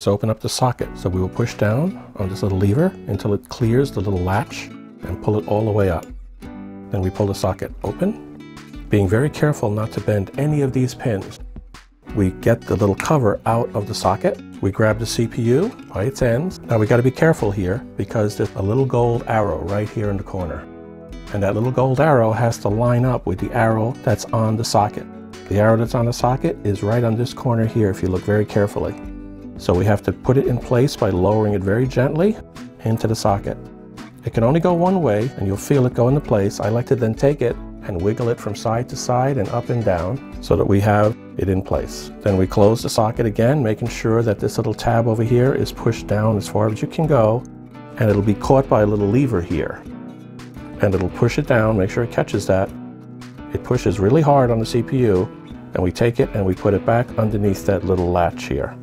So open up the socket. So we will push down on this little lever until it clears the little latch and pull it all the way up. Then we pull the socket open, being very careful not to bend any of these pins. We get the little cover out of the socket. We grab the CPU by its ends. Now we got to be careful here because there's a little gold arrow right here in the corner. And that little gold arrow has to line up with the arrow that's on the socket. The arrow that's on the socket is right on this corner here if you look very carefully. So we have to put it in place by lowering it very gently into the socket. It can only go one way and you'll feel it go into place. I like to then take it and wiggle it from side to side and up and down so that we have it in place. Then we close the socket again, making sure that this little tab over here is pushed down as far as you can go and it'll be caught by a little lever here. And it'll push it down, make sure it catches that. It pushes really hard on the CPU and we take it and we put it back underneath that little latch here.